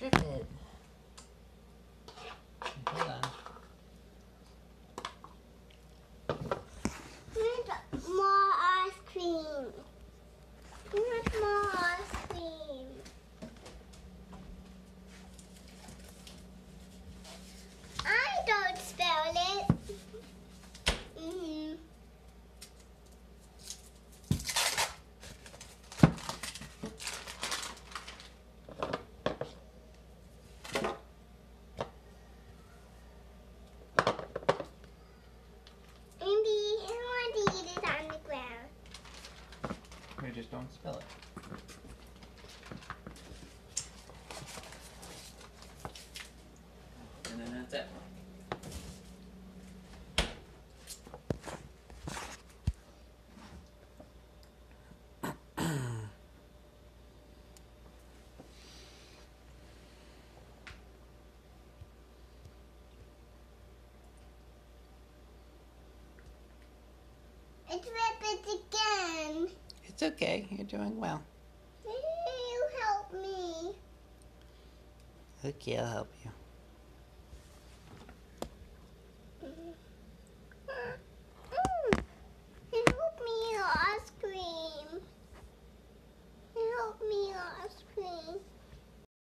rip it. Hold on. More ice cream. Need more ice cream. I don't spell it. Mm. Maybe I want to eat it on the ground. We just don't spill it. And then that's it. It's it again. It's okay. You're doing well. You help me. Okay, I'll help you.